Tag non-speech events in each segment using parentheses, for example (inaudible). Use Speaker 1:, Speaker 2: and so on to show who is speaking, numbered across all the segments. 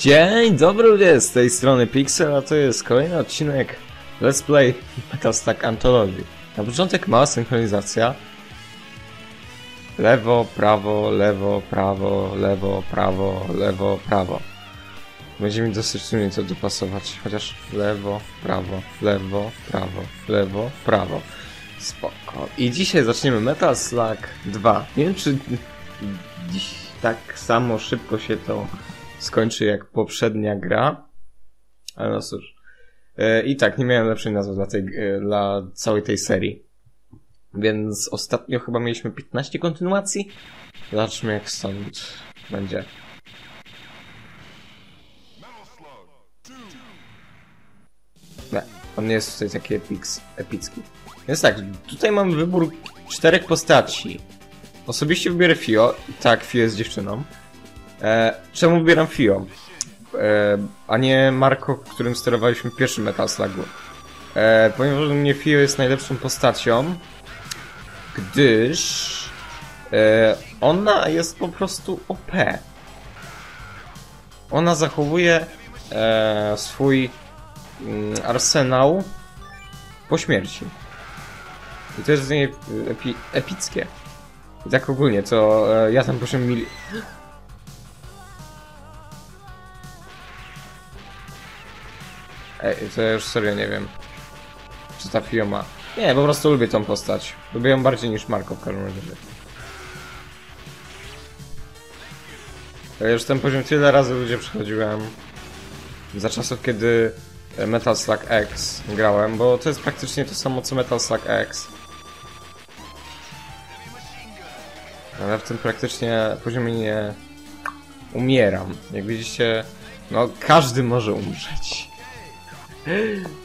Speaker 1: Dzień dobry ludzie, z tej strony Pixel, a to jest kolejny odcinek Let's Play Metal Stack Anthology. Na początek mała synchronizacja. Lewo, prawo, lewo, prawo, lewo, prawo, lewo, prawo. Będzie mi dosyć trudniej to dopasować, chociaż lewo, prawo, lewo, prawo, lewo, prawo. Spoko. I dzisiaj zaczniemy Metal Slug 2. Nie wiem, czy tak samo szybko się to skończy jak poprzednia gra. Ale no cóż. E, I tak, nie miałem lepszej nazwy dla, tej, e, dla całej tej serii. Więc ostatnio chyba mieliśmy 15 kontynuacji. Zobaczmy jak stąd będzie. Nie, on nie jest tutaj taki epicki. Więc tak, tutaj mamy wybór czterech postaci. Osobiście wybiorę Fio. Tak, Fio jest dziewczyną. E, czemu wybieram Fio? E, a nie Marko, którym sterowaliśmy pierwszym Metal Slugu. E, ponieważ dla mnie Fio jest najlepszą postacią, gdyż e, ona jest po prostu OP. Ona zachowuje e, swój mm, arsenał po śmierci. I to jest z niej epi epickie. I tak ogólnie, to e, ja tam poziom mili... Ej, to ja już serio nie wiem. Czy ta Fio ma... Nie, po prostu lubię tą postać. Lubię ją bardziej niż Marko w każdym razie. Ja już ten poziom tyle razy ludzie przechodziłem. Za czasów, kiedy Metal Slug X grałem, bo to jest praktycznie to samo co Metal Slug X. Ale w tym praktycznie poziomie nie umieram. Jak widzicie, no każdy może umrzeć.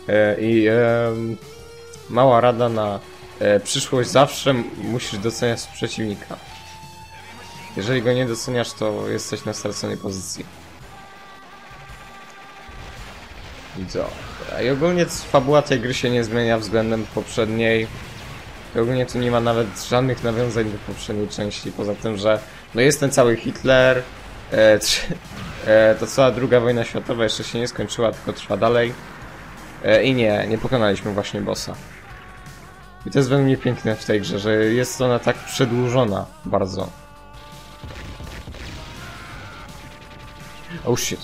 Speaker 1: E, I mała rada na e, przyszłość zawsze musisz doceniać przeciwnika. Jeżeli go nie doceniasz, to jesteś na straconej pozycji. Co? I ogólnie fabuła tej gry się nie zmienia względem poprzedniej. I ogólnie tu nie ma nawet żadnych nawiązań do poprzedniej części, poza tym, że no jest ten cały Hitler, e, (laughs) trzy, e, to cała druga wojna światowa jeszcze się nie skończyła, tylko trwa dalej. E, I nie, nie pokonaliśmy właśnie bossa. I to jest według mnie piękne w tej grze, że jest ona tak przedłużona bardzo. Oh shit.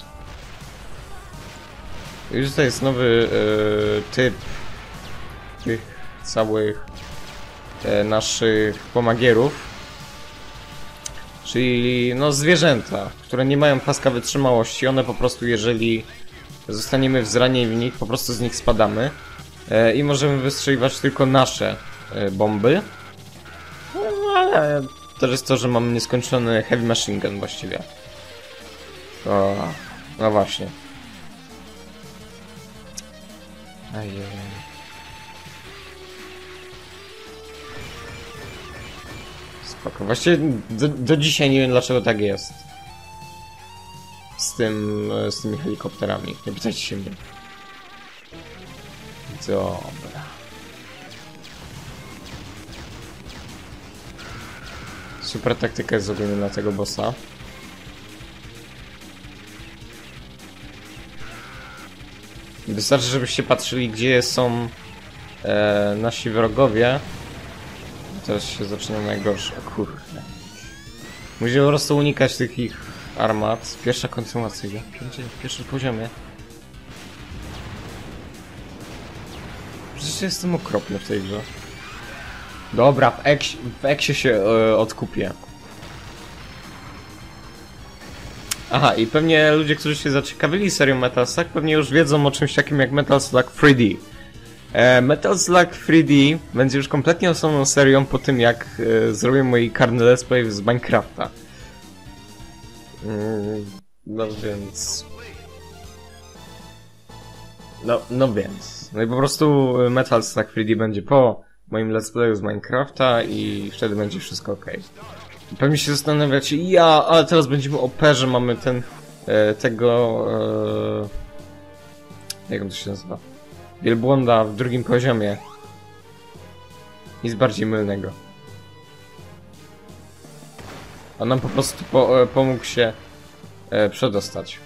Speaker 1: Już tutaj jest nowy e, typ tych całych e, naszych pomagierów. Czyli no zwierzęta, które nie mają paska wytrzymałości. One po prostu jeżeli zostaniemy wzranieni w nich, po prostu z nich spadamy. E, I możemy wystrzeliwać tylko nasze e, bomby. No, ale też jest to, że mamy nieskończony heavy machine gun właściwie. O, no właśnie. Ajej. Spoko. Właściwie do, do dzisiaj nie wiem dlaczego tak jest. Z tym, z tymi helikopterami. Nie pytajcie się mnie. Dobra. Super taktyka jest ogólnie na tego bossa. Wystarczy, żebyście patrzyli, gdzie są e, nasi wrogowie. Teraz się zaczyna najgorsze. Kurde. Musimy po prostu unikać tych ich armat. Pierwsza w pierwszym poziomie. Przecież jestem okropny w tej grze. Dobra, w, eks w eksie się e, odkupię. Aha, i pewnie ludzie, którzy się zaciekawili serią Metal Slug, pewnie już wiedzą o czymś takim jak Metal Slug 3D. E, Metal Slug 3D będzie już kompletnie osobną serią po tym, jak e, zrobię mój karny let's play z Minecrafta. Mm, no więc... No, no więc. No i po prostu Metal Slug 3D będzie po moim let's playu z Minecrafta i wtedy będzie wszystko ok. Pewnie się zastanawiacie, ja, ale teraz będziemy OP, że mamy ten, e, tego, e, jak on to się nazywa? Wielbłąda w drugim poziomie. Nic bardziej mylnego. On nam po prostu po, e, pomógł się e, przedostać.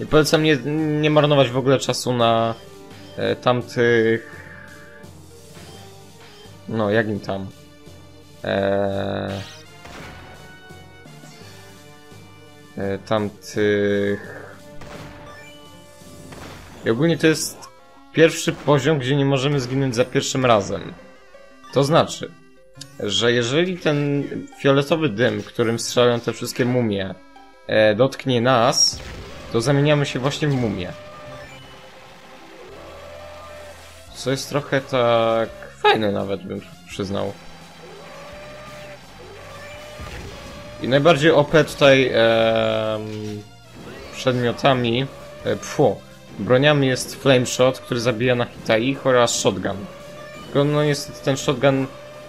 Speaker 1: I polecam nie, nie marnować w ogóle czasu na e, tamtych... No, jak im tam? Eee... E, tamtych... I ogólnie to jest pierwszy poziom, gdzie nie możemy zginąć za pierwszym razem. To znaczy, że jeżeli ten fioletowy dym, którym strzelają te wszystkie mumie, e, dotknie nas, to zamieniamy się właśnie w mumię. Co jest trochę tak fajne nawet, bym przyznał. I najbardziej OP tutaj em, przedmiotami, e, pfu, broniami jest Flame Shot, który zabija na hita ich oraz Shotgun. Tylko no niestety ten Shotgun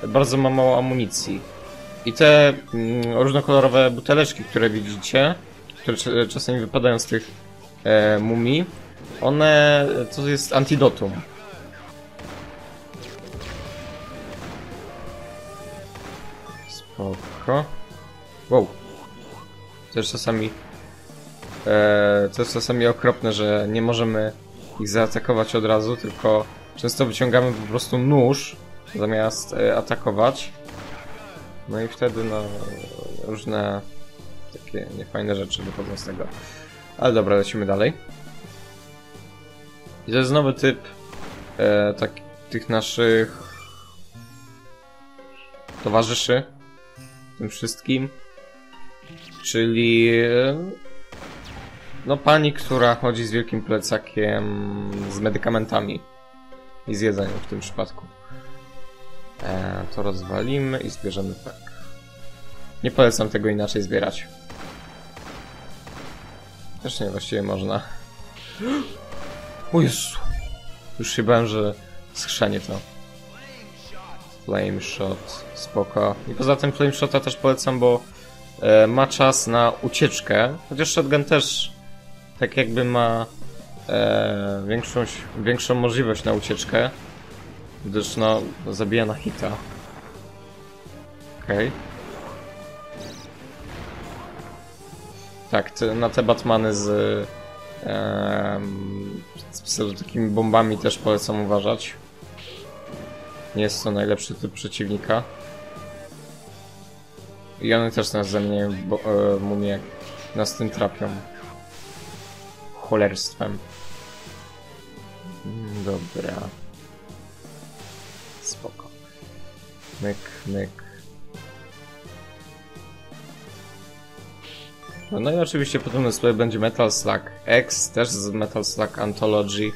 Speaker 1: bardzo ma mało amunicji. I te mm, różnokolorowe buteleczki, które widzicie, które czasami wypadają z tych e, mumii, one to jest antidotum. Spoko. Wow. Jest czasami e, to jest czasami okropne, że nie możemy ich zaatakować od razu, tylko często wyciągamy po prostu nóż zamiast e, atakować. No i wtedy no różne takie niefajne rzeczy wychodzą z tego. Ale dobra, lecimy dalej. I to jest nowy typ e, tak, tych naszych towarzyszy tym wszystkim. Czyli e, no pani, która chodzi z wielkim plecakiem z medykamentami i z jedzeniem w tym przypadku. E, to rozwalimy i zbierzemy tak. Nie polecam tego inaczej zbierać. Też nie, właściwie można. (gasps) O Jezu! Już się bałem, że skrzenie to. Flame Shot, spoko. I poza tym Flame Shota też polecam, bo e, ma czas na ucieczkę, chociaż Shotgun też tak jakby ma e, większą, większą możliwość na ucieczkę, gdyż no zabija na hita. Okej. Okay. Tak, te, na te Batmany z, z takimi bombami też polecam uważać. Nie jest to najlepszy typ przeciwnika. I one też nas zamieniają w e, mumie, nas tym trapią. Cholerstwem. Mm, Dobra. Spoko. Myk, myk. No, no i oczywiście potem sobie będzie Metal Slug X, też z Metal Slug Anthology.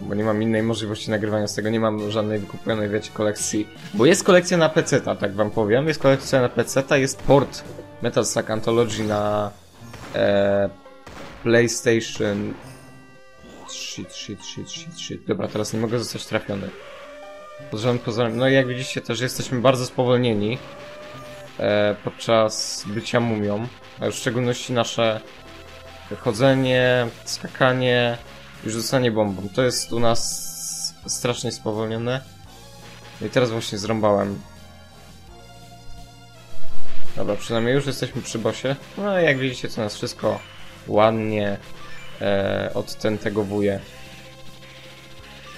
Speaker 1: Bo nie mam innej możliwości nagrywania z tego, nie mam żadnej wykupionej, wiecie, kolekcji. Bo jest kolekcja na PC, tak wam powiem. Jest kolekcja na PC, jest port Metal Slug Anthology na e, PlayStation. Shit, shit, shit, shit, shit. Dobra, teraz nie mogę zostać trafiony. Pozdrawiam, pozdrawiam. No i jak widzicie, też jesteśmy bardzo spowolnieni e, podczas bycia mumią. A już w szczególności nasze chodzenie, skakanie, już rzucanie bombą. To jest u nas strasznie spowolnione. No I teraz właśnie zrąbałem. Dobra, przynajmniej już jesteśmy przy bosie. No i jak widzicie, to nas wszystko ładnie e, od ten tego wuje.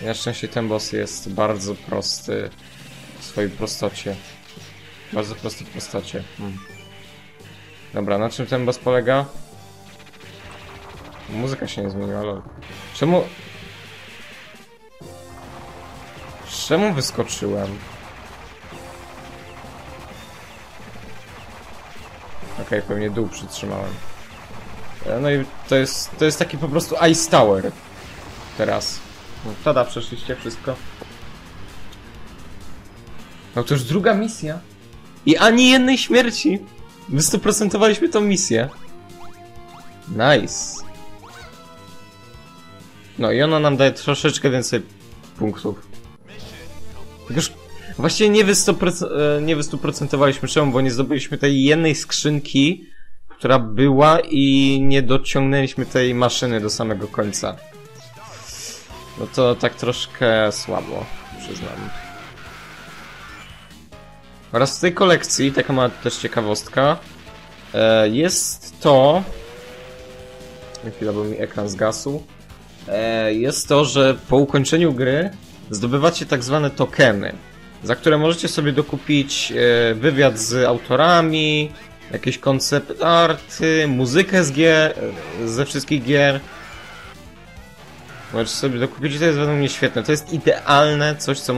Speaker 1: Na szczęście ten boss jest bardzo prosty w swojej prostocie. Bardzo prosty w prostocie. Hmm. Dobra, na czym ten boss polega? Muzyka się nie zmieniła, ale... Czemu... Czemu wyskoczyłem? Okej, okay, pewnie dół przytrzymałem. E, No i to jest, to jest taki po prostu Ice Tower. Teraz. No, tada, przeszliście wszystko. No to już druga misja. I ani jednej śmierci. Wystuprocentowaliśmy tą misję. Nice. No i ona nam daje troszeczkę więcej punktów. Już właściwie nie, wystuproc nie wystuprocentowaliśmy czemu, bo nie zdobyliśmy tej jednej skrzynki, która była i nie dociągnęliśmy tej maszyny do samego końca. No to tak troszkę słabo, przyznam. Oraz w tej kolekcji, taka ma też ciekawostka, jest to Na chwilę, bo mi ekran zgasł. E, jest to, że po ukończeniu gry zdobywacie tak zwane tokeny, za które możecie sobie dokupić e, wywiad z autorami, jakieś koncept arty, muzykę z gier, e, ze wszystkich gier. Możecie sobie dokupić i to jest według mnie świetne. To jest idealne coś, co,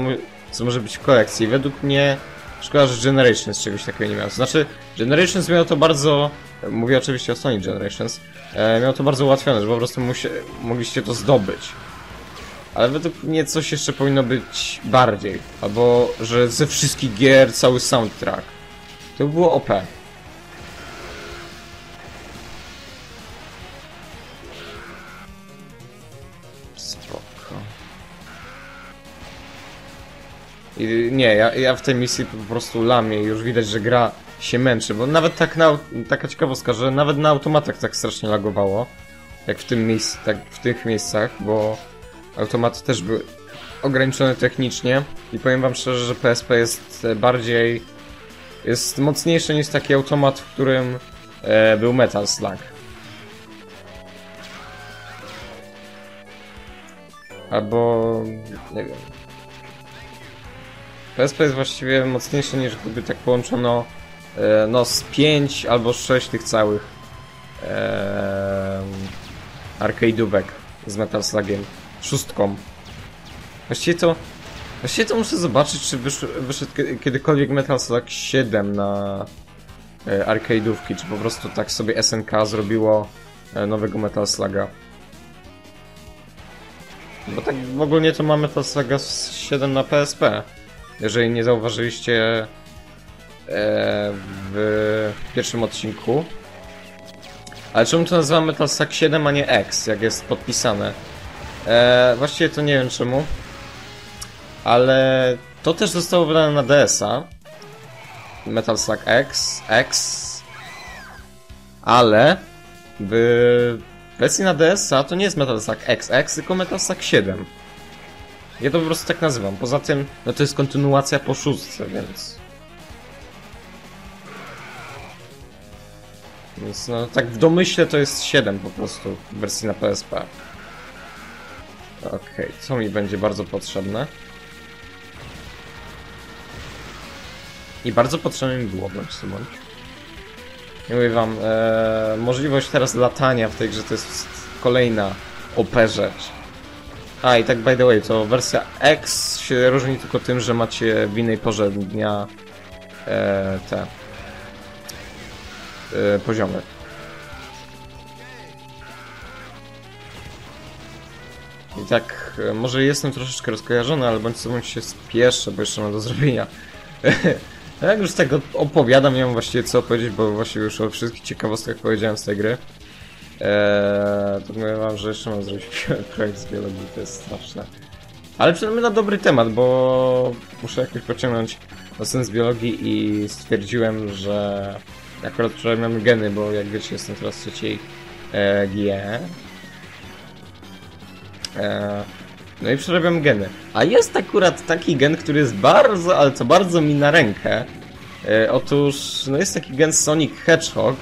Speaker 1: co może być w kolekcji. Według mnie szkoda, że Generations czegoś takiego nie miało. To znaczy, Generations miało to bardzo... Mówię oczywiście o Sony Generations. E, miało to bardzo ułatwione, że po prostu mogliście to zdobyć. Ale według mnie coś jeszcze powinno być bardziej. Albo, że ze wszystkich gier cały soundtrack. To by było OP. I nie, ja, ja w tej misji po prostu lamię i już widać, że gra się męczy, bo nawet tak na, taka ciekawostka, że nawet na automatach tak strasznie lagowało, jak w tym miejscu, tak w tych miejscach, bo automaty też były ograniczone technicznie i powiem wam szczerze, że PSP jest e, bardziej jest mocniejszy niż taki automat, w którym e, był Metal Slug. Albo nie wiem. PSP jest właściwie mocniejsze niż gdyby tak połączono e, no z 5 albo 6 tych całych e, arcade'ówek z Metal Slugiem. Szóstką. Właściwie to Właściwie to muszę zobaczyć, czy wyszł, wyszedł kie- kiedykolwiek Metal Slug 7 na e, arcade'ówki, czy po prostu tak sobie SNK zrobiło e, nowego Metal Sluga. Bo tak w ogóle to ma Metal Sluga 7 na PSP. Jeżeli nie zauważyliście e, w pierwszym odcinku. Ale czemu to nazywam Metal Slug 7, a nie X, jak jest podpisane? E, właściwie to nie wiem czemu. Ale to też zostało wydane na DS-a. Metal Slug X, X. Ale w wersji na DS-a to nie jest Metal Slug XX, tylko Metal Slug 7. Ja to po prostu tak nazywam. Poza tym, no to jest kontynuacja po szóstce, więc... Więc no tak w domyśle to jest 7 po prostu w wersji na PSP. Okej, co mi będzie bardzo potrzebne? I bardzo potrzebne mi było, bądź co bądź. Nie mówię wam, e, możliwość teraz latania w tej grze to jest kolejna OP rzecz. A i tak by the way, to wersja X się różni tylko tym, że macie w innej porze dnia e, te e, poziomy. I tak, e, może jestem troszeczkę rozkojarzony, ale bądź co bądź się spieszę, bo jeszcze mam do zrobienia. (laughs) Jak już tak op- opowiadam, nie mam właściwie co powiedzieć, bo właściwie już o wszystkich ciekawostkach powiedziałem z tej gry. Eee, to mówię wam, że jeszcze mam zrobić (laughs) projekt z biologii, to jest straszne. Ale przynajmniej na dobry temat, bo muszę jakoś pociągnąć na sens biologii i stwierdziłem, że akurat przerabiamy geny, bo jak wiecie jestem teraz w trzeciej e, GE. E, no i przerabiam geny. A jest akurat taki gen, który jest bardzo, ale to bardzo mi na rękę. E, otóż, no jest taki gen Sonic Hedgehog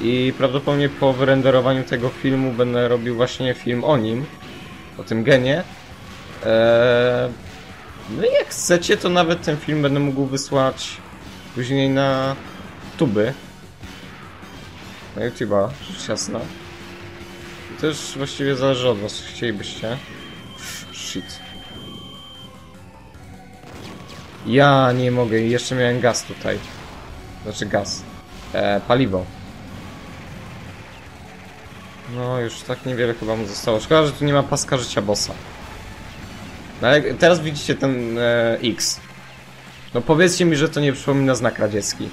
Speaker 1: i prawdopodobnie po wyrenderowaniu tego filmu będę robił właśnie film o nim, o tym genie. E, no i jak chcecie, to nawet ten film będę mógł wysłać później na tuby. Na YouTube'a, rzecz jasna. I to już właściwie zależy od was, chcielibyście. Shit. Ja nie mogę, jeszcze miałem gaz tutaj. Znaczy gaz. E, paliwo. No, już tak niewiele chyba mu zostało. Szkoda, że tu nie ma paska życia bossa. No ale teraz widzicie ten e, X. No powiedzcie mi, że to nie przypomina znak radziecki.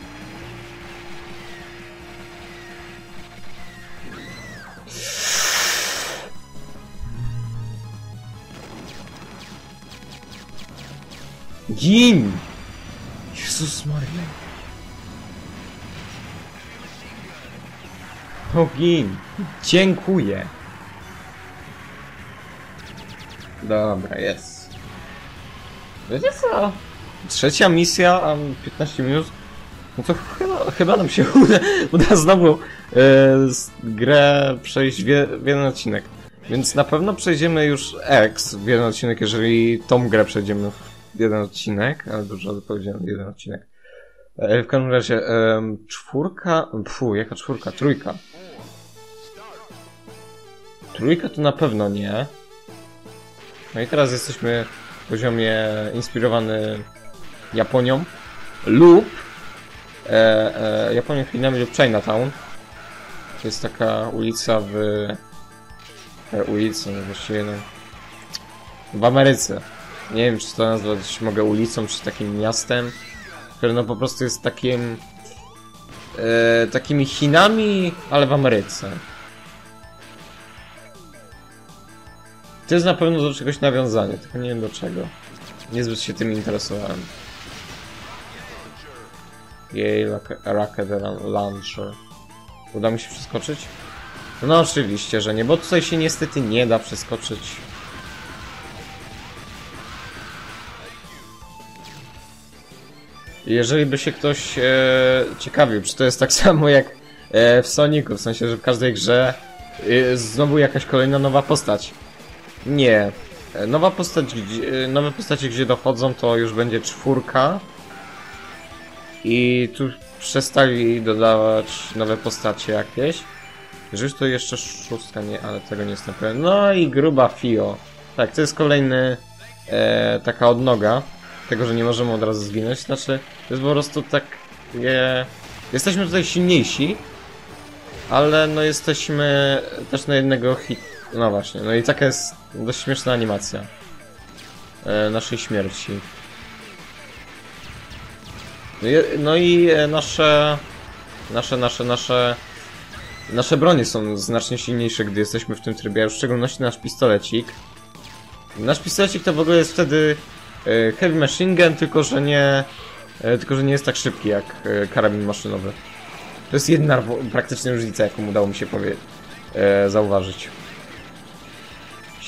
Speaker 1: Gin! Jezus Maria. O, gin. Dziękuję. Dobra, jest. Wiecie co? Trzecia misja, a 15 minut. No to chyba, chyba nam się (laughs) uda, uda znowu z- grę przejść w, je- w jeden odcinek. Więc na pewno przejdziemy już X w jeden odcinek, jeżeli tą grę przejdziemy w jeden odcinek, ale dużo powiedziałem jeden odcinek. E, w każdym razie, em, czwórka, fu, jaka czwórka? Trójka. Trójka to na pewno nie. No i teraz jesteśmy w poziomie inspirowany Japonią lub e, e, Japonią, Chinami lub Chinatown. To jest taka ulica w... E, no właściwie no... W Ameryce. Nie wiem, czy to nazwać mogę ulicą, czy takim miastem, które no po prostu jest takim... E, takimi Chinami, ale w Ameryce. To jest na pewno do czegoś nawiązanie, tylko nie wiem do czego. Niezbyt się tym interesowałem. Jej, Rock- Rocket Launcher. Uda mi się przeskoczyć? No oczywiście, że nie, bo tutaj się niestety nie da przeskoczyć. Jeżeli by się ktoś e, ciekawił, czy to jest tak (laughs) samo jak e, w Sonicu, w sensie, że w każdej grze e, znowu jakaś kolejna nowa postać. Nie. E, Nowa postać, e, nowe postacie, gdzie dochodzą, to już będzie czwórka. I tu przestali dodawać nowe postacie jakieś. Że to jeszcze szóstka, nie, ale tego nie jestem pewien. No i gruba Fio. Tak, to jest kolejny e, taka odnoga tego, że nie możemy od razu zginąć. Znaczy, to jest po prostu tak. Je, jesteśmy tutaj silniejsi, ale no jesteśmy też na jednego hit. No właśnie, no i taka jest dość śmieszna animacja e, naszej śmierci. No i, no e, nasze, nasze, nasze, nasze, nasze bronie są znacznie silniejsze, gdy jesteśmy w tym trybie, a w szczególności nasz pistolecik. Nasz pistolecik to w ogóle jest wtedy e, heavy machine gun, tylko że nie, tylko że nie jest tak szybki jak karabin maszynowy. To jest jedna praktycznie różnica, jaką udało mi się powie zauważyć.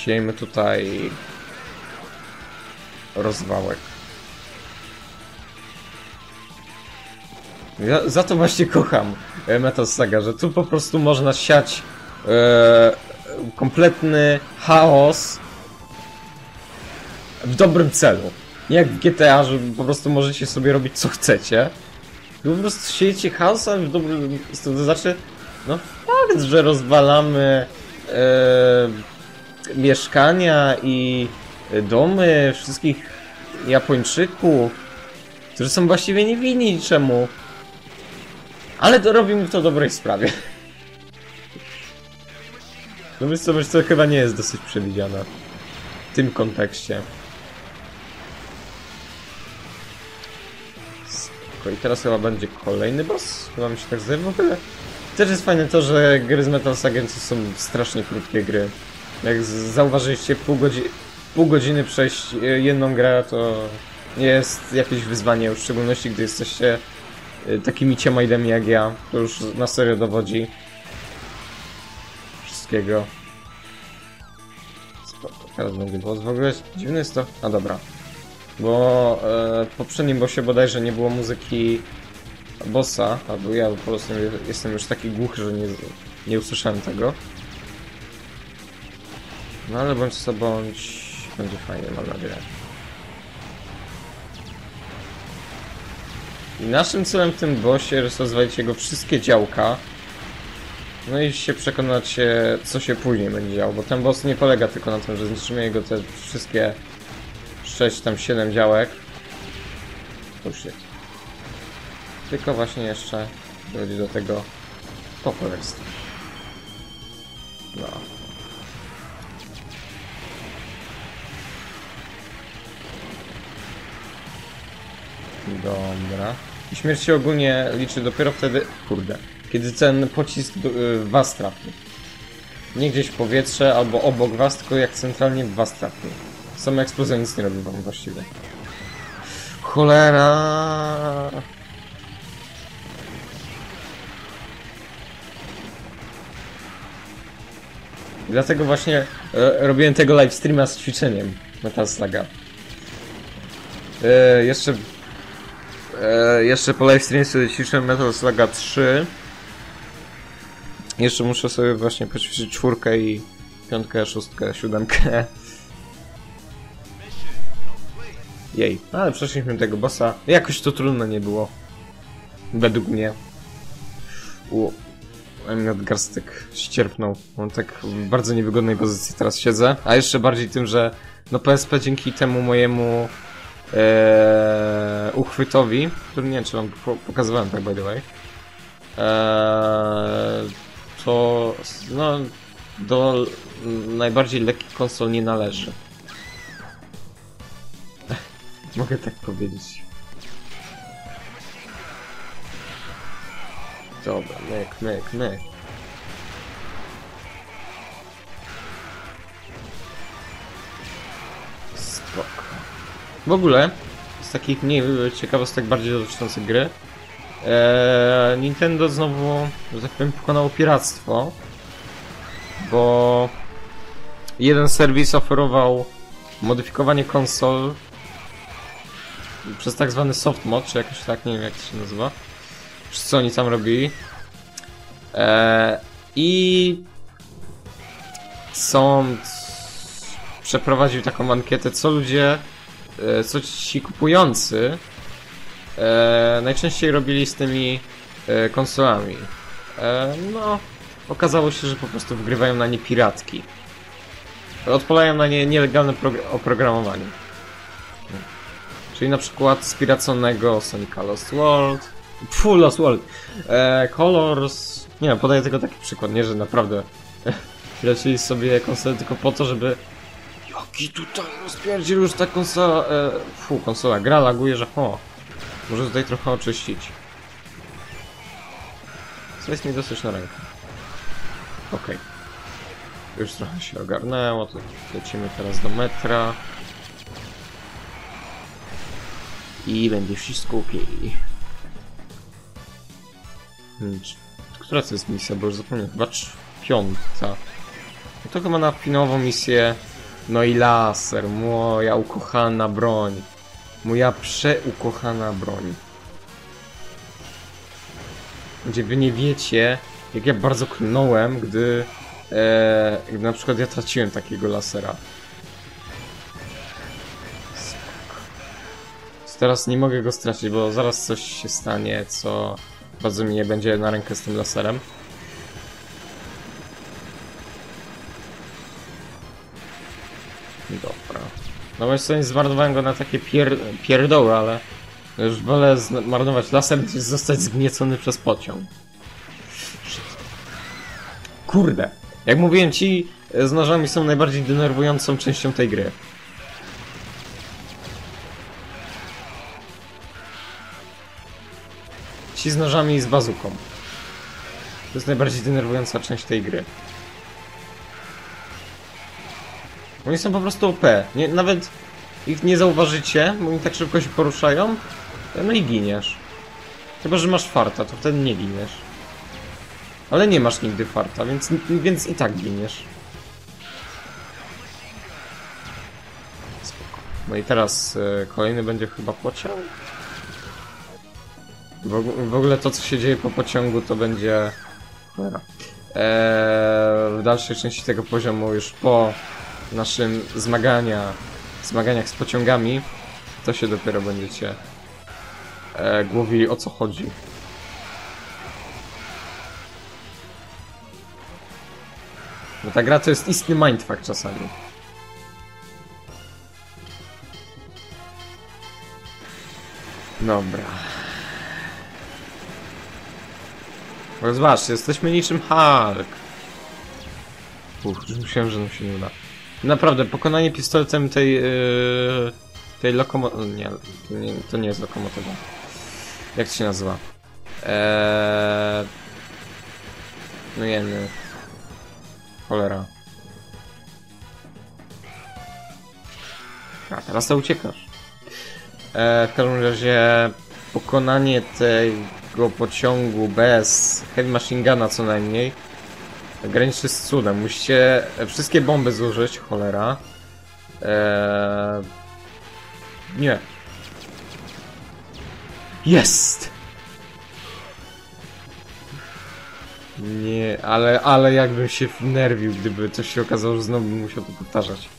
Speaker 1: Siejmy tutaj rozwałek. Ja za to właśnie kocham e, Metal Saga, że tu po prostu można siać e, kompletny chaos w dobrym celu. Nie jak w GTA, że po prostu możecie sobie robić co chcecie. Po prostu siejecie chaos, ale w dobrym. To znaczy, no fakt, że rozwalamy e, mieszkania i domy wszystkich Japończyków, którzy są właściwie niewinni niczemu. Ale to robimy w to dobrej sprawie. No co, wiesz co, chyba nie jest dosyć przewidziana. W tym kontekście. I teraz chyba będzie kolejny boss? Chyba mi się tak zdaje w ogóle. Też jest fajne to, że gry z Metal Saga są strasznie krótkie gry. Jak zauważyliście, pół, godzi pół godziny przejść e, jedną grę to nie jest jakieś wyzwanie, w szczególności gdy jesteście e, takimi ciemajdami jak ja. To już na serio dowodzi wszystkiego. Teraz będzie boss. W ogóle dziwne jest to... A dobra. Bo e, w poprzednim bossie bodajże nie było muzyki bossa, albo ja po prostu jestem już taki głuchy, że nie, nie usłyszałem tego. No ale bądź co bądź, będzie fajnie, mam nadzieję. I naszym celem w tym bossie jest rozwalić jego wszystkie działka. No i się przekonać, e, co się później będzie działo, bo ten boss nie polega tylko na tym, że zniszczymy jego te wszystkie 6 tam 7 działek. To już jest. Tylko właśnie jeszcze dojdzie do tego to królestwo. No. Dobra. I śmierć się ogólnie liczy dopiero wtedy, kurde, kiedy ten pocisk do, y, was trafi. Nie gdzieś w powietrze albo obok was, tylko jak centralnie w was trafi. Sama eksplozja nic nie robi wam właściwie. Cholera! Dlatego właśnie e, robiłem tego live streama z ćwiczeniem Metal Slaga. E, jeszcze E, jeszcze po livestreamie ćwiczyłem Metal Slug'a 3. Jeszcze muszę sobie właśnie poćwiczyć czwórkę i piątkę, szóstkę, siódemkę. Jej, ale przeszliśmy tego bossa. Jakoś to trudno nie było. Według mnie. U, nadgarstek ścierpnął. On tak w bardzo niewygodnej pozycji teraz siedzę. A jeszcze bardziej tym, że no PSP dzięki temu mojemu e, uchwytowi, który nie wiem czy wam po- pokazywałem tak by the way, e, to no do najbardziej lekkich konsol nie należy. (laughs) Mogę tak powiedzieć. Dobra, myk, myk, myk. Spoko. W ogóle, z takich mniej ciekawostek bardziej dotyczących gry, e, Nintendo znowu, że tak powiem, pokonało piractwo, bo jeden serwis oferował modyfikowanie konsol przez tak zwany soft mod, czy jakoś tak, nie wiem jak to się nazywa, czy co oni tam robili. E, I sąd przeprowadził taką ankietę, co ludzie, co ci kupujący e, najczęściej robili z tymi e, konsolami. E, no, okazało się, że po prostu wgrywają na nie piratki. Odpalają na nie nielegalne progr- oprogramowanie. Czyli na przykład spiraconego Sonica Lost World, Full Lost World, e, Colors, nie podaję tylko taki przykład, nie, że naprawdę (laughs) lecili sobie konsolę tylko po to, żeby jaki tutaj rozpierdziel już ta konsola, e, fu, konsola, gra laguje, że o, może tutaj trochę oczyścić. Co jest mi dosyć na rękę. Okej. Już trochę się ogarnęło, to lecimy teraz do metra. I będzie wszystko okej. Hmm, Która to jest misja? Bo już zapomniałem. Chyba piąta. No to chyba na finałową misję. No i laser, moja ukochana broń. Moja przeukochana broń. Gdzie wy nie wiecie, jak ja bardzo klnąłem, gdy, e, gdy na przykład ja traciłem takiego lasera. Teraz nie mogę go stracić, bo zaraz coś się stanie, co bardzo mi nie będzie na rękę z tym laserem. No bo sobie zmarnowałem go na takie pier pierdoły, ale już wolę zmarnować laser niż zostać zgniecony przez pociąg. Kurde. Jak mówiłem ci, z nożami są najbardziej denerwującą częścią tej gry. Ci z nożami i z bazuką. To jest najbardziej denerwująca część tej gry. Oni są po prostu OP. Nie, nawet ich nie zauważycie, bo oni tak szybko się poruszają. No i giniesz. Chyba, że masz farta, to wtedy nie giniesz. Ale nie masz nigdy farta, więc, więc i tak giniesz. Spoko. No i teraz e, kolejny będzie chyba pociąg. W, w ogóle to, co się dzieje po pociągu, to będzie... Eee, w dalszej części tego poziomu, już po naszym zmagania, zmaganiach z pociągami, to się dopiero będziecie e, głowili o co chodzi. Bo ta gra to jest istny mindfuck czasami. Dobra. Bo zobaczcie, jesteśmy niczym Hulk. Uff, myślałem, że nam się nie uda. Naprawdę, pokonanie pistoletem tej... Yy, tej lokomotywy... Nie, nie, to nie jest lokomotywa. Jak to się nazywa? Eee... No nie. Cholera. A, teraz to uciekasz. Eee, w każdym razie pokonanie tego pociągu bez heavy machine guna co najmniej graniczy z cudem. Musicie wszystkie bomby zużyć, cholera. Eee... Nie. Jest! Nie, ale, ale jakbym się wnerwił, gdyby coś się okazało, że znowu bym musiał to powtarzać.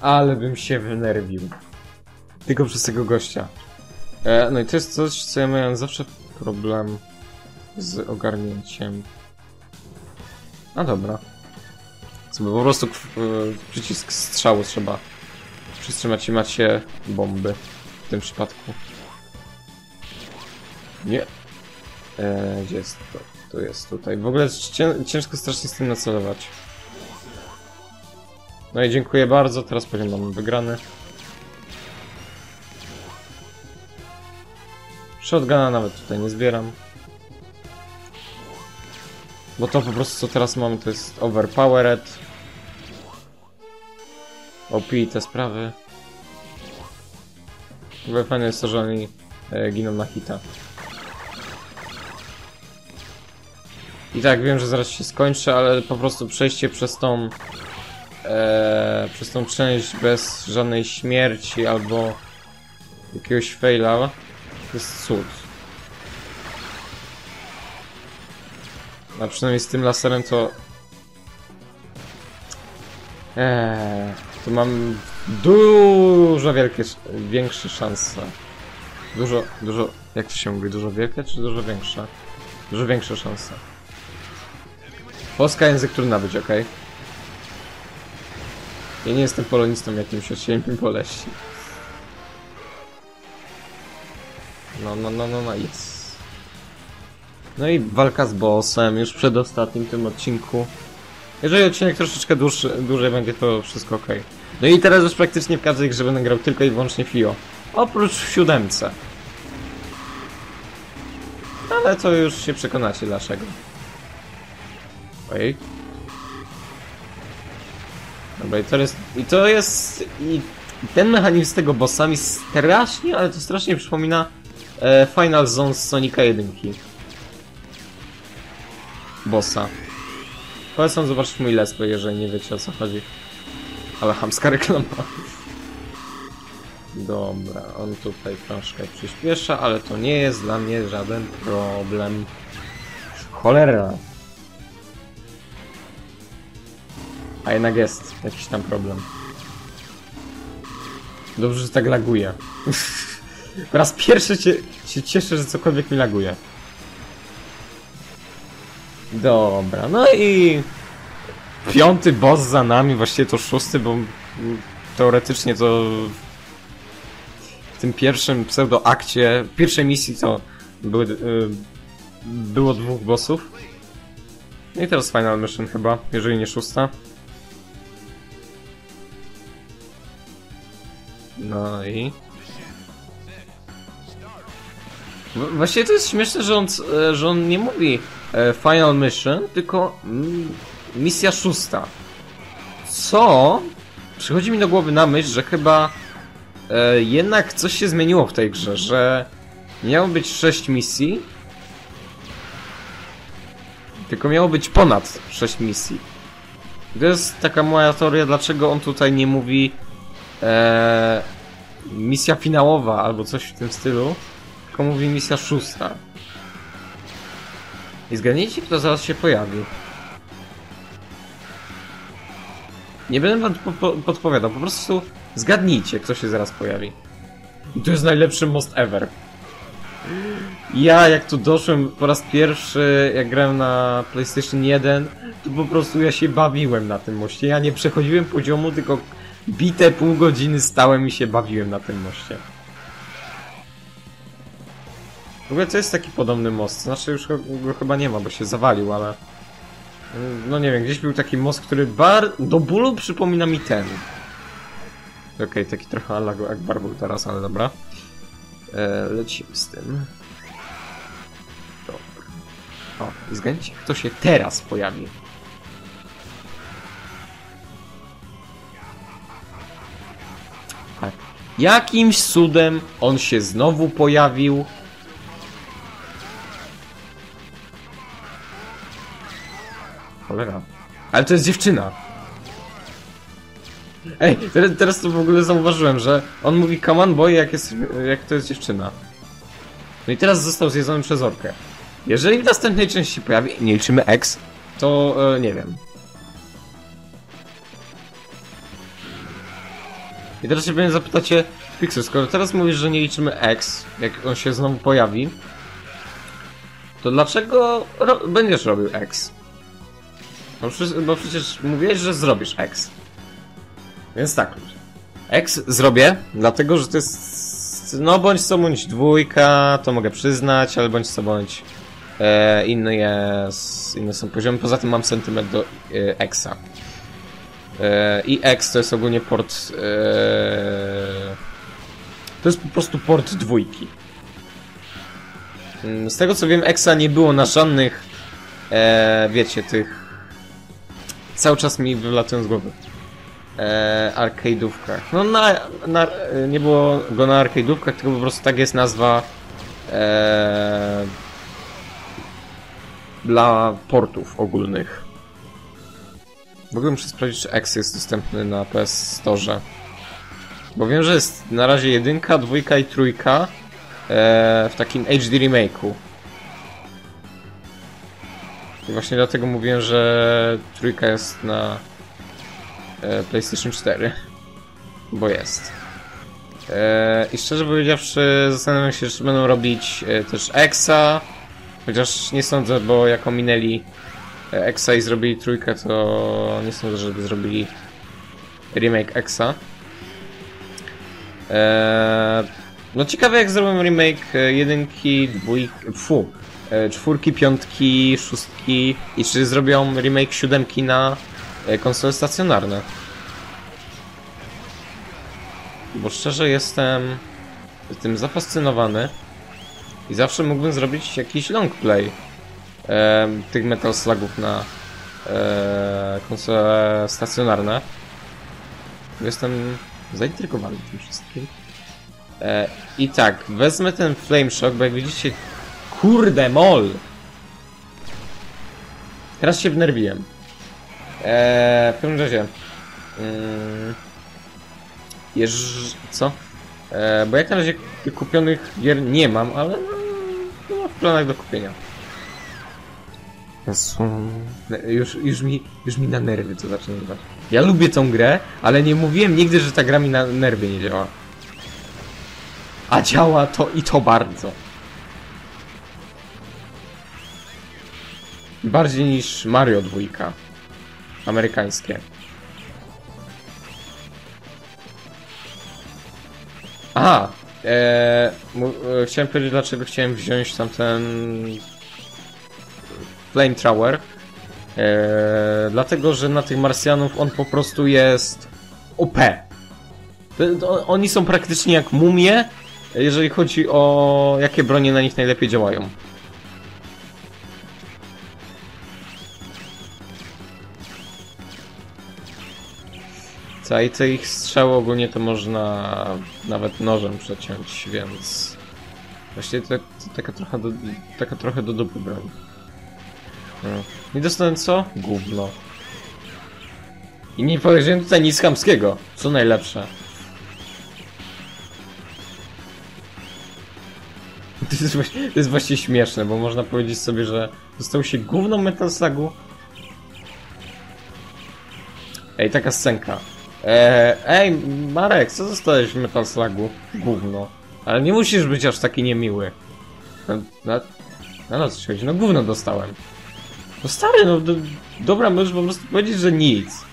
Speaker 1: Ale bym się wnerwił. Tylko przez tego gościa. E, no i to jest coś, co ja miałem zawsze problem z ogarnięciem. A dobra. Sobie po prostu e, przycisk strzału trzeba przytrzymać i macie bomby w tym przypadku. Nie. E, gdzie jest to? Tu jest, tutaj. W ogóle cię, ciężko strasznie z tym nacelować. No i dziękuję bardzo, teraz poziom mamy wygrany. Shotguna nawet tutaj nie zbieram. Bo to po prostu co teraz mamy to jest overpowered. OP te sprawy. W ogóle fajne jest to, że oni e, giną na hita. I tak, wiem, że zaraz się skończy, ale po prostu przejście przez tą e, przez tą część bez żadnej śmierci albo jakiegoś faila to jest cud. A przynajmniej z tym laserem to... Eee, to mam dużo wielkie, większe szanse. Dużo, dużo, jak to się mówi, dużo wielkie czy dużo większe? Dużo większe szanse. Polska język trudna być, ok? Ja nie jestem polonistą jakimś, mi poleści. No, no, no, no, no, jest. No i walka z bossem już przed ostatnim tym odcinku. Jeżeli odcinek troszeczkę dłuższy, dłużej będzie, to wszystko ok. No i teraz już praktycznie w każdej grze będę grał tylko i wyłącznie Fio. Oprócz w siódemce. Ale to już się przekonacie dlaczego. Ojej. Dobra, i to jest... I to jest... I ten mechanizm z tego bossa mi strasznie, ale to strasznie przypomina e, Final Zone z Sonika 1. Bossa. Polecam zobaczyć mój let's jeżeli nie wiecie o co chodzi. Ale chamska reklama. Dobra, on tutaj troszkę przyspiesza, ale to nie jest dla mnie żaden problem. Cholera. A jednak jest jakiś tam problem. Dobrze, że tak laguje. Po (laughs) raz pierwszy się, się cieszę, że cokolwiek mi laguje. Dobra, no i... Piąty boss za nami, właściwie to szósty, bo teoretycznie to w tym pierwszym pseudo-akcie, pierwszej misji to były, y, było dwóch bossów. No i teraz Final Mission chyba, jeżeli nie szósta. No i... W- Właściwie to jest śmieszne, że on, e, że on nie mówi Final Mission, tylko misja szósta. Co? Przychodzi mi do głowy na myśl, że chyba e, jednak coś się zmieniło w tej grze, że miało być 6 misji, tylko miało być ponad 6 misji. To jest taka moja teoria, dlaczego on tutaj nie mówi e, misja finałowa albo coś w tym stylu, tylko mówi misja szósta. I zgadnijcie, kto zaraz się pojawi. Nie będę wam po, po, podpowiadał, po prostu zgadnijcie, kto się zaraz pojawi. I to jest najlepszy most ever. Ja, jak tu doszłem po raz pierwszy, jak grałem na PlayStation 1, to po prostu ja się bawiłem na tym moście. Ja nie przechodziłem poziomu, tylko bite pół godziny stałem i się bawiłem na tym moście. Ogóle to jest taki podobny most, znaczy już go, go chyba nie ma, bo się zawalił, ale... No nie wiem, gdzieś był taki most, który bar... do bólu przypomina mi ten. Okej, taki trochę Allago Akbar był teraz, ale dobra. E, lecimy z tym. Dobra. O, i kto się teraz pojawi. Tak. Jakimś cudem on się znowu pojawił. Cholera. Ale to jest dziewczyna. Ej, teraz, to w ogóle zauważyłem, że on mówi come on boy, jak, jest, jak to jest dziewczyna. No i teraz został zjedzony przez orkę. Jeżeli w następnej części pojawi, nie liczymy X, to e, nie wiem. I teraz się pewnie zapytacie, Pixel, skoro teraz mówisz, że nie liczymy X, jak on się znowu pojawi, to dlaczego ro będziesz robił X? Bo, przy bo przecież mówiłeś, że zrobisz X. Więc tak, ludzie. X zrobię, dlatego że to jest, no bądź co bądź dwójka, to mogę przyznać, ale bądź co bądź e, inny jest, inne są poziomy. Poza tym mam sentyment do e, Xa. E, I X to jest ogólnie port, e, to jest po prostu port dwójki. Mm, Z tego co wiem, Exa nie było na żadnych, e, wiecie, tych, cały czas mi wylatują z głowy e, arcade'ówkach. No na, na, nie było go na arcade'ówkach, tylko po prostu tak jest nazwa e, dla portów ogólnych. W ogóle muszę sprawdzić, czy X jest dostępny na PS Store. Bo wiem, że jest na razie jedynka, dwójka i trójka e, w takim HD remake'u. I właśnie dlatego mówiłem, że trójka jest na e, PlayStation 4. Bo jest. E, I szczerze powiedziawszy, zastanawiam się, czy będą robić e, też Exa. Chociaż nie sądzę, bo jak ominęli Exa i zrobili trójkę, to nie sądzę, żeby zrobili remake Exa. No ciekawe jak zrobią remake jedynki, dwójki, fu, czwórki, piątki, szóstki i czy zrobią remake siódemki na e, konsole stacjonarne. Bo szczerze jestem tym zafascynowany i zawsze mógłbym zrobić jakiś long play e, tych Metal Slugów na e, konsole stacjonarne. Jestem zaintrygowany tym wszystkim. E, I tak, wezmę ten Flame Shock, bo jak widzicie, kurde mol! Teraz się wnerwiłem. E, w każdym razie. Mm, jeż... co? E, bo jak na razie kupionych gier nie mam, ale no, no, w planach do kupienia. Już, już, mi, już mi na nerwy to zaczyna dawać. Ja lubię tą grę, ale nie mówiłem nigdy, że ta gra mi na nerwy nie działa. A działa to i to bardzo. Bardziej niż Mario 2. Amerykańskie. Aha! E, e, chciałem powiedzieć, dlaczego chciałem wziąć tamten Flamethrower. E, dlatego, że na tych Marsjanów on po prostu jest OP. Oni są praktycznie jak mumie, jeżeli chodzi o jakie bronie na nich najlepiej działają. Co i te ich strzały ogólnie to można nawet nożem przeciąć, więc właśnie to, to taka trochę do, taka trochę do dupy broń. No. I dostałem co? Gówno. I nie powiedziałem tutaj nic chamskiego, co najlepsze. (laughs) To jest, właśnie, to jest śmieszne, bo można powiedzieć sobie, że dostał się gówno Metal Slugu. Ej, taka scenka. Eee, ej, Marek, co dostałeś w Metal Slugu? Gówno. Ale nie musisz być aż taki niemiły. No, no, no, no co ci chodzi? No gówno dostałem. No stary, no do, dobra, możesz po prostu powiedzieć, że nic.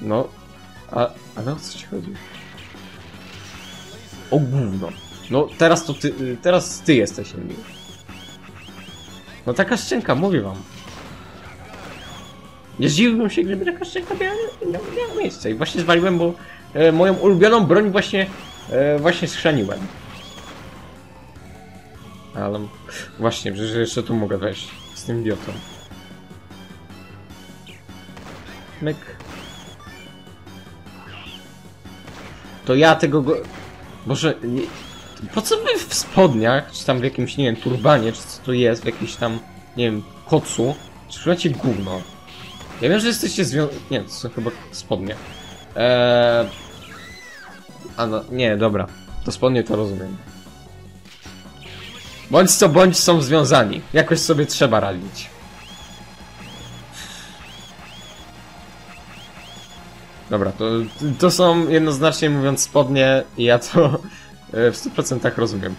Speaker 1: No, a, ale o co ci chodzi? O gówno. No teraz to ty, y, teraz ty jesteś niemiły. No taka szczęka, mówię wam. Nie zdziwiłbym się, gdyby taka szczęka miała, miała, miejsce. I właśnie zwaliłem, bo e, moją ulubioną broń właśnie, e, właśnie schrzaniłem. Ale właśnie, przecież jeszcze tu mogę wejść z tym idiotą. Myk. To ja tego go... Boże, nie... po co wy w spodniach, czy tam w jakimś, nie wiem, turbanie, czy co to jest, w jakimś tam, nie wiem, kocu, trzymacie gówno? Ja wiem, że jesteście zwią... Nie, to są chyba spodnie. Eee... A no, nie, dobra. To spodnie to rozumiem. Bądź co bądź są związani. Jakoś sobie trzeba radzić. Dobra, to, to są jednoznacznie mówiąc spodnie i ja to e, w 100% rozumiem.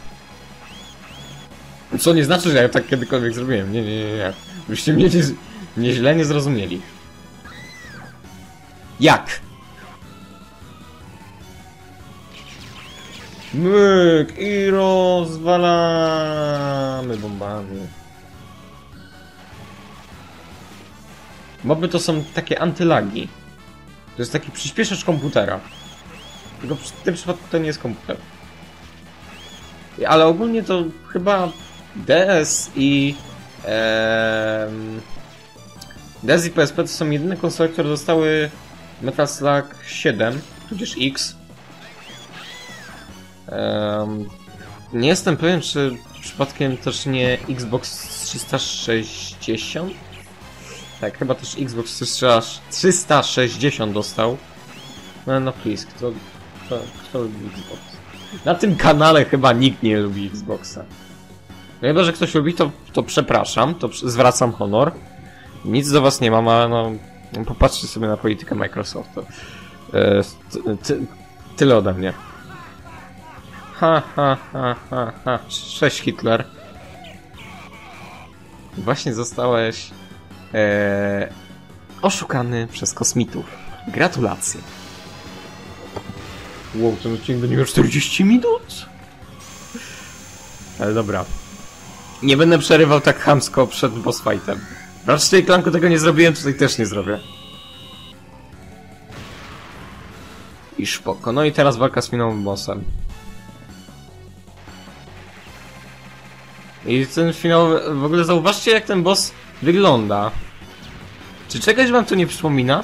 Speaker 1: Co nie znaczy, że ja tak kiedykolwiek zrobiłem. Nie, nie, nie, nie. Byście mnie, nie, mnie źle nie zrozumieli. Jak? Myk i rozwalamy bombami. Moby to są takie antylagi. To jest taki przyspieszacz komputera. Tylko w tym przypadku to nie jest komputer. Ale ogólnie to chyba DS i... Em, DS i PSP to są jedyne konsole, które dostały Metal Slug 7, tudzież X. Em, nie jestem pewien, czy przypadkiem też nie Xbox 360? Tak, chyba też Xbox 360 dostał. No, no please, kto, kto, kto lubi Xbox? Na tym kanale chyba nikt nie lubi Xboxa. No chyba, że ktoś lubi, to, to przepraszam, to zwracam honor. Nic do was nie mam, ale no, popatrzcie sobie na politykę Microsoftu. E, ty, ty, tyle ode mnie. Ha, ha, ha, ha, ha. Cześć Hitler. Właśnie zostałeś e, oszukany przez kosmitów. Gratulacje. Wow, ten odcinek będzie miał 40 minut? Ale dobra. Nie będę przerywał tak chamsko przed boss fightem. W tej klanku tego nie zrobiłem, tutaj też nie zrobię. I szpoko. No i teraz walka z finałowym bossem. I ten finał... W ogóle zauważcie jak ten boss wygląda. Czy czegoś wam to nie przypomina?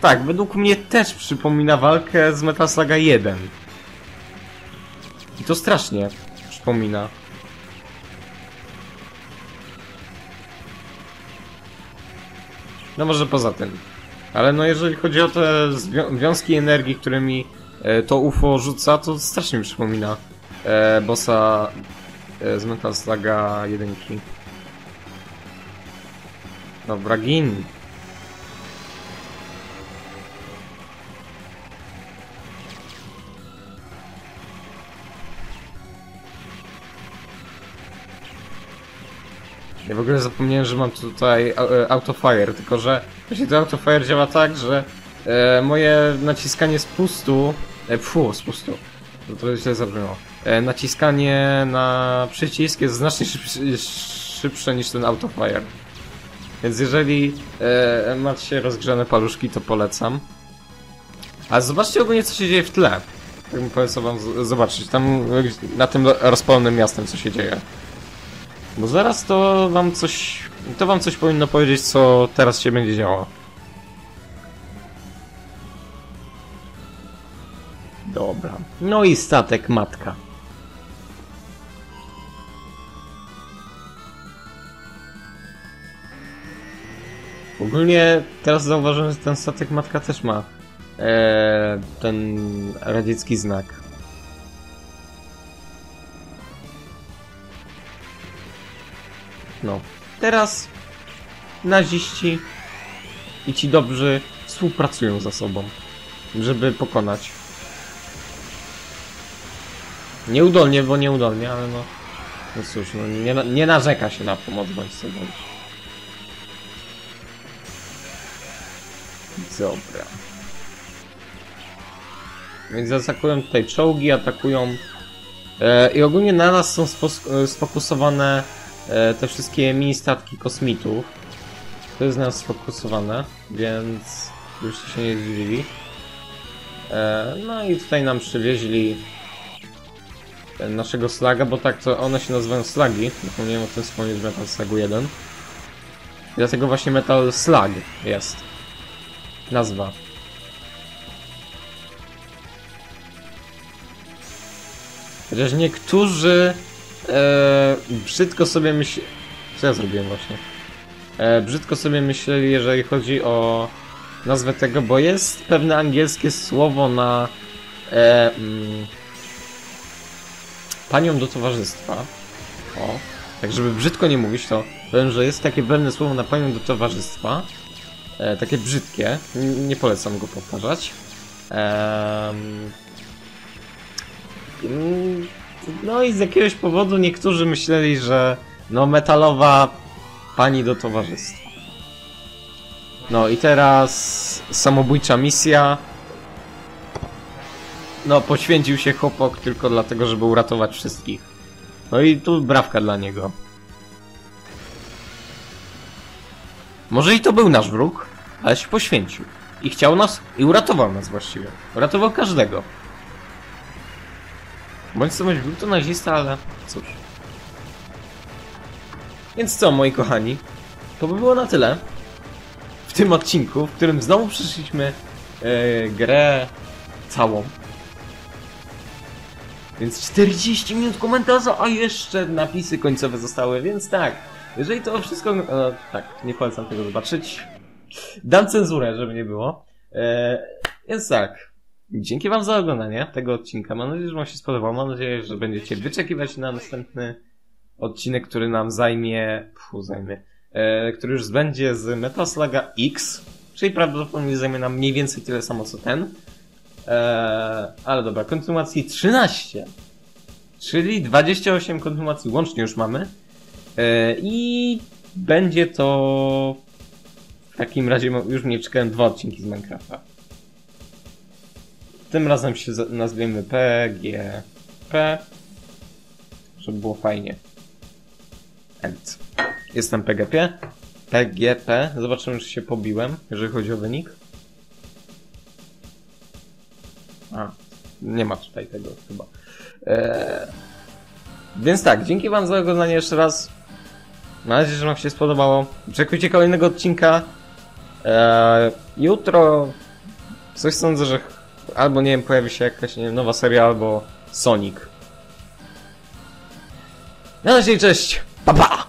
Speaker 1: Tak, według mnie też przypomina walkę z Metal Saga 1. I to strasznie przypomina. No może poza tym. Ale no jeżeli chodzi o te wiązki energii, którymi e, to UFO rzuca, to strasznie mi przypomina e, bossa e, z Metal Slaga 1. Dobra, gin. Ja w ogóle zapomniałem, że mam tutaj e, autofire, tylko że właśnie to autofire działa tak, że e, moje naciskanie spustu, e, pfu, spustu, to trochę źle zabrzmiało, e, naciskanie na przycisk jest znacznie szybsze, szybsze niż ten autofire. Więc jeżeli e, macie rozgrzane paluszki, to polecam. A zobaczcie ogólnie, co się dzieje w tle. Tak bym polecał wam zobaczyć, tam na tym rozpalonym miastem, co się dzieje. Bo zaraz to wam coś... To wam coś powinno powiedzieć, co teraz się będzie działo. Dobra. No i statek matka. Ogólnie teraz zauważyłem, że ten statek matka też ma e, ten radziecki znak. No. Teraz naziści i ci dobrzy współpracują ze sobą, żeby pokonać. Nieudolnie, bo nieudolnie, ale no... No cóż, no nie, nie narzeka się na pomoc bądź co bądź. Dobra. Więc atakują tutaj czołgi, atakują... E, I ogólnie na nas są e, sfokusowane te wszystkie mini statki kosmitów. To jest na nas sfokusowane, więc byście się nie zdziwili. E, no i tutaj nam przywieźli e, naszego slaga, bo tak to one się nazywają slagi. Zapomniałem o tym wspomnieć w Metal Slugu 1. I dlatego właśnie Metal Slug jest nazwa. Chociaż niektórzy e, brzydko sobie myśleli... Co ja zrobiłem właśnie? E, brzydko sobie myśleli, jeżeli chodzi o nazwę tego, bo jest pewne angielskie słowo na e, mm, panią do towarzystwa. O. Tak, żeby brzydko nie mówić, to powiem, że jest takie pewne słowo na panią do towarzystwa. E, takie brzydkie. N- nie polecam go powtarzać. Em, mm, no i z jakiegoś powodu niektórzy myśleli, że no metalowa pani do towarzystwa. No i teraz samobójcza misja. No, poświęcił się chłopak tylko dlatego, żeby uratować wszystkich. No i tu brawka dla niego. Może i to był nasz wróg, ale się poświęcił. I chciał nas, i uratował nas właściwie. Uratował każdego. Bądź co bądź był to nazista, ale cóż. Więc co, moi kochani? To by było na tyle. W tym odcinku, w którym znowu przeszliśmy e, grę całą. Więc 40 minut komentarza, a jeszcze napisy końcowe zostały, więc tak. Jeżeli to wszystko... E, tak, nie polecam tego zobaczyć. Dam cenzurę, żeby nie było. E, więc tak. Dzięki wam za oglądanie tego odcinka. Mam nadzieję, że wam się spodobał. Mam nadzieję, że będziecie wyczekiwać na następny odcinek, który nam zajmie... Fu, zajmie. E, który już będzie z Metal Sluga X. Czyli prawdopodobnie zajmie nam mniej więcej tyle samo co ten. Eee, ale dobra, kontynuacji 13. Czyli 28 kontynuacji łącznie już mamy. Eee, I będzie to. W takim razie już mnie czekają dwa odcinki z Minecrafta. Tym razem się nazwiemy PGP. Żeby było fajnie. End. Jestem PGP. PGP. Zobaczymy, czy się pobiłem, jeżeli chodzi o wynik. A, nie ma tutaj tego chyba. Eee, więc tak, dzięki wam za oglądanie jeszcze raz. Mam nadzieję, że wam się spodobało. Oczekujcie kolejnego odcinka. Eee, jutro coś sądzę, że albo nie wiem, pojawi się jakaś nie wiem, nowa seria, albo Sonic. Na razie, cześć! Pa, pa!